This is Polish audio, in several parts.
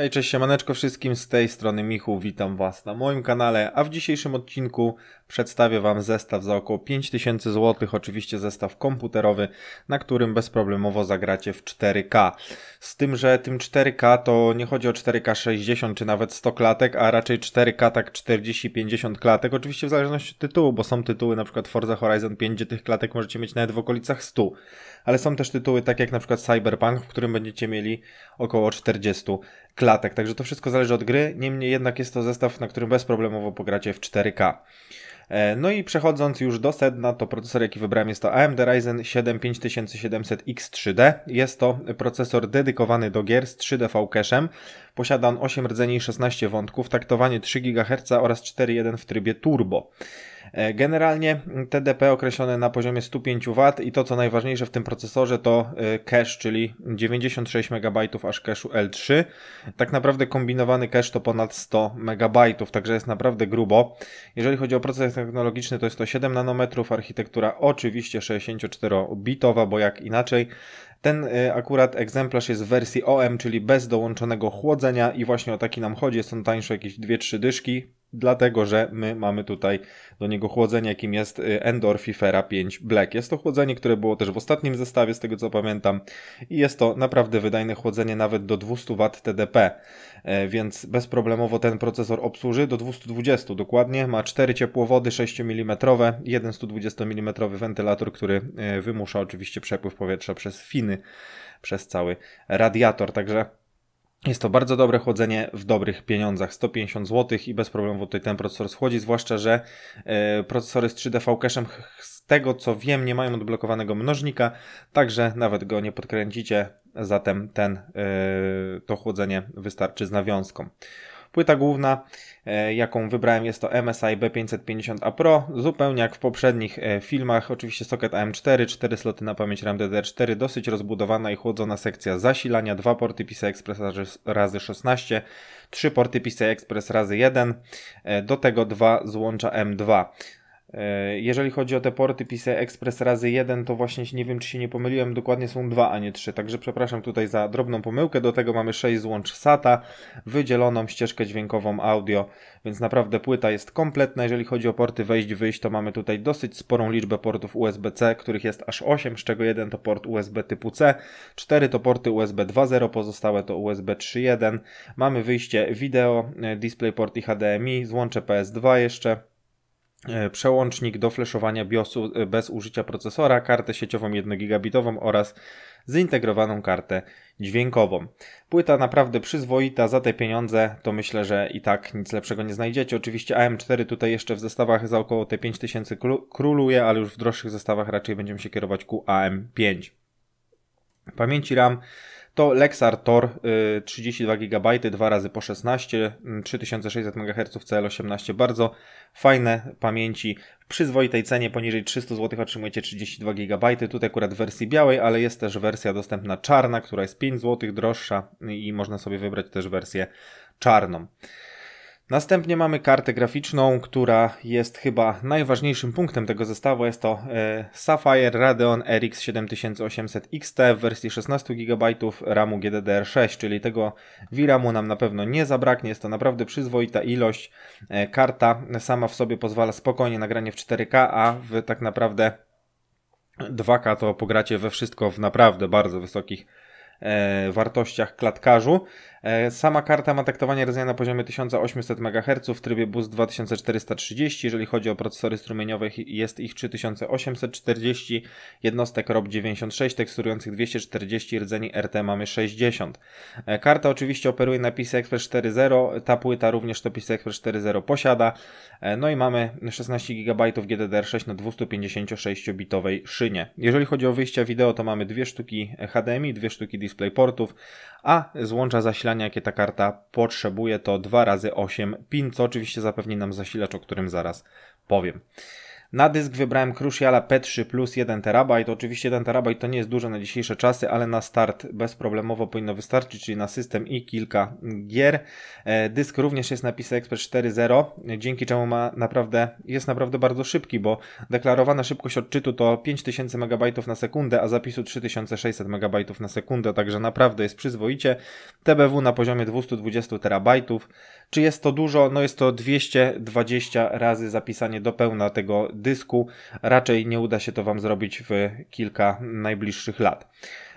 Hej, cześć siemaneczko wszystkim, z tej strony Michu, witam Was na moim kanale, a w dzisiejszym odcinku przedstawię Wam zestaw za około 5000 zł, oczywiście zestaw komputerowy, na którym bezproblemowo zagracie w 4K. Z tym, że tym 4K to nie chodzi o 4K 60 czy nawet 100 klatek, a raczej 4K tak 40-50 klatek, oczywiście w zależności od tytułu, bo są tytuły na przykład Forza Horizon 5, gdzie tych klatek możecie mieć nawet w okolicach 100, ale są też tytuły tak jak na przykład Cyberpunk, w którym będziecie mieli około 40 klatek, także to wszystko zależy od gry, niemniej jednak jest to zestaw, na którym bezproblemowo pogracie w 4K. E, no i przechodząc już do sedna, to procesor jaki wybrałem jest to AMD Ryzen 7 5700X3D. Jest to procesor dedykowany do gier z 3D V cache'em. Posiada on 8 rdzeni i 16 wątków, taktowanie 3 GHz oraz 4.1 w trybie turbo. E, generalnie TDP określone na poziomie 105 W i to co najważniejsze w tym procesorze to e, cache, czyli 96 MB aż cache'u L3. Tak naprawdę kombinowany cache to ponad 100 MB, także jest naprawdę grubo. Jeżeli chodzi o proces technologiczny to jest to 7 nanometrów, architektura oczywiście 64-bitowa, bo jak inaczej. Ten y, akurat egzemplarz jest w wersji OM, czyli bez dołączonego chłodzenia i właśnie o taki nam chodzi. Jest on tańszy jakieś 2-3 dyszki, dlatego że my mamy tutaj do niego chłodzenie, jakim jest y, Endor Fifera 5 Black. Jest to chłodzenie, które było też w ostatnim zestawie, z tego co pamiętam, i jest to naprawdę wydajne chłodzenie nawet do 200 W TDP, więc bezproblemowo ten procesor obsłuży do 220 dokładnie. Ma 4 ciepłowody 6 mm, jeden 120 mm wentylator, który e, wymusza oczywiście przepływ powietrza przez finy, przez cały radiator, także jest to bardzo dobre chłodzenie w dobrych pieniądzach, 150 zł i bez problemu tutaj ten procesor schłodzi, zwłaszcza, że e, procesory z 3D V cache'em z tego co wiem nie mają odblokowanego mnożnika, także nawet go nie podkręcicie, zatem ten, e, to chłodzenie wystarczy z nawiązką. Płyta główna, e, jaką wybrałem jest to MSI B550A Pro, zupełnie jak w poprzednich e, filmach, oczywiście socket AM4, 4 sloty na pamięć RAM DDR4, dosyć rozbudowana i chłodzona sekcja zasilania, dwa porty PCI Express razy 16, trzy porty PCI Express razy 1, e, do tego dwa złącza M2. E, jeżeli chodzi o te porty PCI Express razy 1, to właśnie nie wiem, czy się nie pomyliłem, dokładnie są dwa, a nie trzy. Także przepraszam tutaj za drobną pomyłkę. Do tego mamy 6 złącz SATA, wydzieloną ścieżkę dźwiękową audio, więc naprawdę płyta jest kompletna. Jeżeli chodzi o porty wejść-wyjść, to mamy tutaj dosyć sporą liczbę portów USB-C, których jest aż 8, z czego jeden to port USB typu C, 4 to porty USB 2.0, pozostałe to USB 3.1. Mamy wyjście wideo, e, DisplayPort i HDMI, złącze PS2 jeszcze przełącznik do flashowania BIOSu e, bez użycia procesora, kartę sieciową 1 gigabitową oraz zintegrowaną kartę dźwiękową. Płyta naprawdę przyzwoita, za te pieniądze to myślę, że i tak nic lepszego nie znajdziecie. Oczywiście AM4 tutaj jeszcze w zestawach za około te 5000 króluje, ale już w droższych zestawach raczej będziemy się kierować ku AM5. Pamięci RAM to Lexar Tor 32 GB, 2 razy po 16, 3600 MHz CL18, bardzo fajne pamięci. W przyzwoitej cenie poniżej 300 zł otrzymujecie 32 GB, tutaj akurat w wersji białej, ale jest też wersja dostępna czarna, która jest 5 zł droższa i można sobie wybrać też wersję czarną. Następnie mamy kartę graficzną, która jest chyba najważniejszym punktem tego zestawu. Jest to e, Sapphire Radeon RX 7800 XT w wersji 16 GB RAMu GDDR6, czyli tego VRAMu nam na pewno nie zabraknie. Jest to naprawdę przyzwoita ilość. E, karta sama w sobie pozwala spokojnie nagranie w 4K, a w tak naprawdę 2K to pogracie we wszystko w naprawdę bardzo wysokich e, wartościach klatkarzu. E, sama karta ma taktowanie rdzenia na poziomie 1800 MHz w trybie boost 2430. Jeżeli chodzi o procesory strumieniowe, jest ich 3840 jednostek ROB 96, teksturujących 240, rdzeni RT mamy 60. E, karta oczywiście operuje na PCI Express 4.0, ta płyta również to PCI Express 4.0 posiada. E, no i mamy 16 GB GDDR6 na 256-bitowej szynie. Jeżeli chodzi o wyjścia wideo, to mamy dwie sztuki HDMI, dwie sztuki DisplayPortów, a złącza zasilania, jakie ta karta potrzebuje, to 2 razy 8 pin, co oczywiście zapewni nam zasilacz, o którym zaraz powiem. Na dysk wybrałem Cruciala P3 plus 1 TB. Oczywiście 1 TB to nie jest dużo na dzisiejsze czasy, ale na start bezproblemowo powinno wystarczyć, czyli na system i kilka gier. E, dysk również jest na PCI Express 4.0, dzięki czemu ma naprawdę, jest naprawdę bardzo szybki, bo deklarowana szybkość odczytu to 5000 MB na sekundę, a zapisu 3600 MB na sekundę, także naprawdę jest przyzwoicie. TBW na poziomie 220 terabajtów. Czy jest to dużo? No jest to 220 razy zapisanie do pełna tego dysku. Raczej nie uda się to Wam zrobić w kilka najbliższych lat.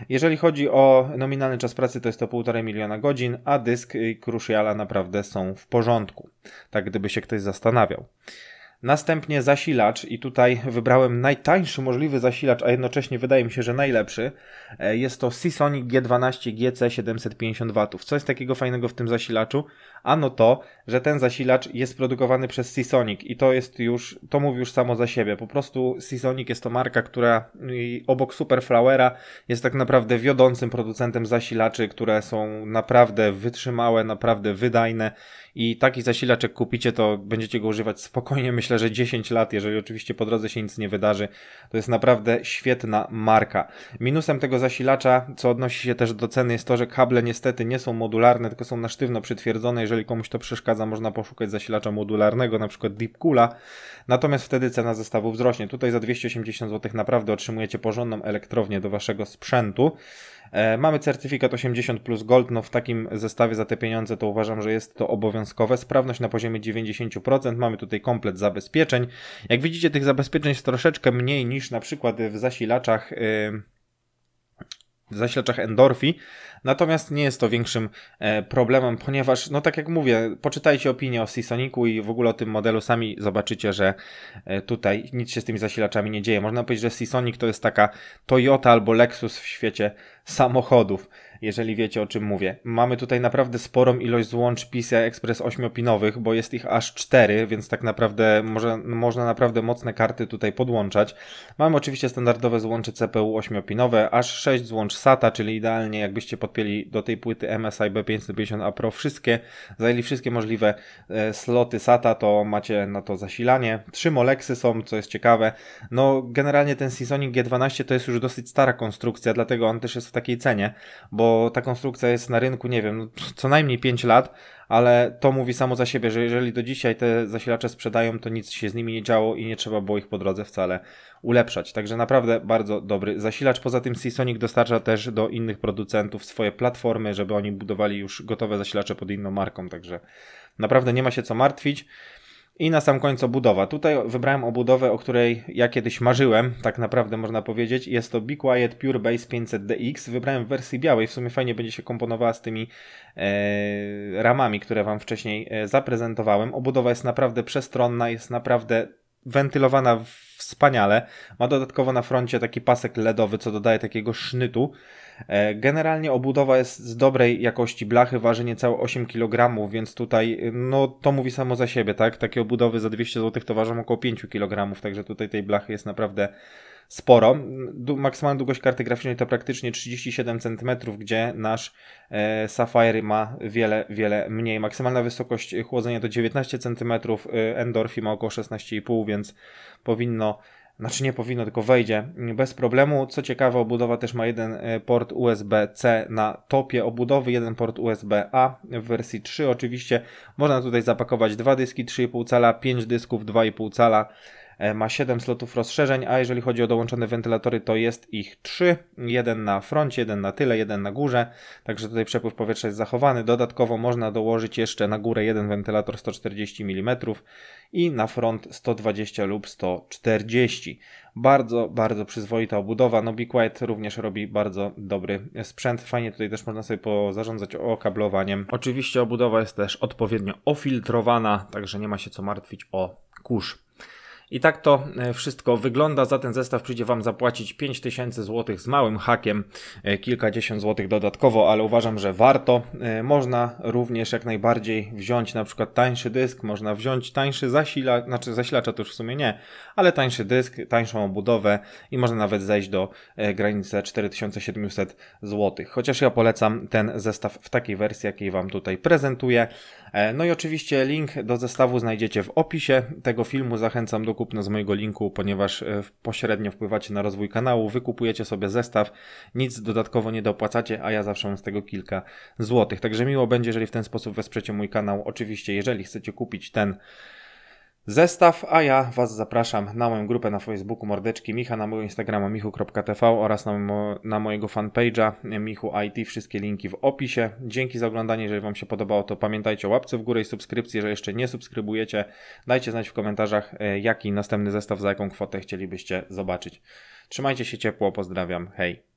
Jeżeli chodzi o nominalny czas pracy, to jest to 1,5 miliona godzin, a dysk i Cruciala naprawdę są w porządku. Tak gdyby się ktoś zastanawiał. Następnie zasilacz i tutaj wybrałem najtańszy możliwy zasilacz, a jednocześnie wydaje mi się, że najlepszy. E, jest to Seasonic G12 GC 750 W. Co jest takiego fajnego w tym zasilaczu? Ano to, że ten zasilacz jest produkowany przez Seasonic i to jest już, to mówi już samo za siebie. Po prostu Seasonic jest to marka, która obok Superflowera jest tak naprawdę wiodącym producentem zasilaczy, które są naprawdę wytrzymałe, naprawdę wydajne i taki zasilacz jak kupicie, to będziecie go używać spokojnie, myślę, że 10 lat, jeżeli oczywiście po drodze się nic nie wydarzy. To jest naprawdę świetna marka. Minusem tego zasilacza, co odnosi się też do ceny, jest to, że kable niestety nie są modularne, tylko są na sztywno przytwierdzone. Jeżeli komuś to przeszkadza, można poszukać zasilacza modularnego, na przykład Deep Coola. Natomiast wtedy cena zestawu wzrośnie. Tutaj za 280 zł naprawdę otrzymujecie porządną elektrownię do waszego sprzętu. E, mamy certyfikat 80 plus Gold, no w takim zestawie za te pieniądze to uważam, że jest to obowiązkowe. Sprawność na poziomie 90%, mamy tutaj komplet zabezpieczeń. Jak widzicie tych zabezpieczeń jest troszeczkę mniej niż na przykład w zasilaczach yy, w zasilaczach Endorfi, natomiast nie jest to większym e, problemem, ponieważ, no tak jak mówię, poczytajcie opinię o Seasonicu i w ogóle o tym modelu, sami zobaczycie, że e, tutaj nic się z tymi zasilaczami nie dzieje. Można powiedzieć, że Seasonic to jest taka Toyota albo Lexus w świecie samochodów jeżeli wiecie o czym mówię. Mamy tutaj naprawdę sporą ilość złącz PCI Express 8-pinowych, bo jest ich aż 4, więc tak naprawdę może, można naprawdę mocne karty tutaj podłączać. Mamy oczywiście standardowe złącze CPU 8-pinowe, aż 6 złącz SATA, czyli idealnie jakbyście podpięli do tej płyty MSI B550A Pro wszystkie, zajęli wszystkie możliwe e, sloty SATA, to macie na to zasilanie. Trzy Molexy są, co jest ciekawe. No generalnie ten Seasonic G12 to jest już dosyć stara konstrukcja, dlatego on też jest w takiej cenie, bo ta konstrukcja jest na rynku, nie wiem, co najmniej 5 lat, ale to mówi samo za siebie, że jeżeli do dzisiaj te zasilacze sprzedają, to nic się z nimi nie działo i nie trzeba było ich po drodze wcale ulepszać. Także naprawdę bardzo dobry zasilacz. Poza tym Seasonic dostarcza też do innych producentów swoje platformy, żeby oni budowali już gotowe zasilacze pod inną marką, także naprawdę nie ma się co martwić. I na sam końcu budowa. Tutaj wybrałem obudowę, o której ja kiedyś marzyłem, tak naprawdę można powiedzieć. Jest to Be Quiet Pure Base 500DX. Wybrałem w wersji białej, w sumie fajnie będzie się komponowała z tymi e, ramami, które Wam wcześniej e, zaprezentowałem. Obudowa jest naprawdę przestronna, jest naprawdę wentylowana wspaniale. Ma dodatkowo na froncie taki pasek LEDowy, co dodaje takiego sznytu. E, generalnie obudowa jest z dobrej jakości blachy, waży niecałe 8 kg, więc tutaj no to mówi samo za siebie, tak? Takie obudowy za 200 zł to ważą około 5 kg, także tutaj tej blachy jest naprawdę sporo. Maksymalna długość karty graficznej to praktycznie 37 cm, gdzie nasz e, Sapphire ma wiele, wiele mniej. Maksymalna wysokość chłodzenia to 19 cm, e, Endorphi ma około 16,5, więc powinno znaczy nie powinno, tylko wejdzie bez problemu. Co ciekawe, obudowa też ma jeden e, port USB-C na topie obudowy, jeden port USB-A w wersji 3. Oczywiście można tutaj zapakować dwa dyski 3,5 cala, 5 dysków 2,5 cala. E, ma 7 slotów rozszerzeń, a jeżeli chodzi o dołączone wentylatory, to jest ich 3. Jeden na froncie, jeden na tyle, jeden na górze. Także tutaj przepływ powietrza jest zachowany. Dodatkowo można dołożyć jeszcze na górę jeden wentylator 140 mm i na front 120 lub 140. Bardzo, bardzo przyzwoita obudowa. No Be Quiet również robi bardzo dobry sprzęt. Fajnie tutaj też można sobie pozarządzać okablowaniem. Oczywiście obudowa jest też odpowiednio ofiltrowana, także nie ma się co martwić o kurz. I tak to e, wszystko wygląda. Za ten zestaw przyjdzie Wam zapłacić 5000 zł z małym hakiem, e, kilkadziesiąt złotych dodatkowo, ale uważam, że warto. E, można również jak najbardziej wziąć na przykład tańszy dysk, można wziąć tańszy zasilacz, znaczy zasilacza to już w sumie nie, ale tańszy dysk, tańszą obudowę i można nawet zejść do granicy 4700 zł. Chociaż ja polecam ten zestaw w takiej wersji, jakiej Wam tutaj prezentuję. No i oczywiście link do zestawu znajdziecie w opisie tego filmu. Zachęcam do kupno z mojego linku, ponieważ e, pośrednio wpływacie na rozwój kanału, wykupujecie sobie zestaw, nic dodatkowo nie dopłacacie, a ja zawsze mam z tego kilka złotych. Także miło będzie, jeżeli w ten sposób wesprzecie mój kanał. Oczywiście, jeżeli chcecie kupić ten zestaw, a ja Was zapraszam na moją grupę na Facebooku Mordeczki Micha, na mojego Instagrama michu.tv oraz na, mo na mojego fanpage'a Michu IT. Wszystkie linki w opisie. Dzięki za oglądanie. Jeżeli Wam się podobało, to pamiętajcie o łapce w górę i subskrypcji. Jeżeli jeszcze nie subskrybujecie, dajcie znać w komentarzach, e, jaki następny zestaw, za jaką kwotę chcielibyście zobaczyć. Trzymajcie się ciepło, pozdrawiam, hej!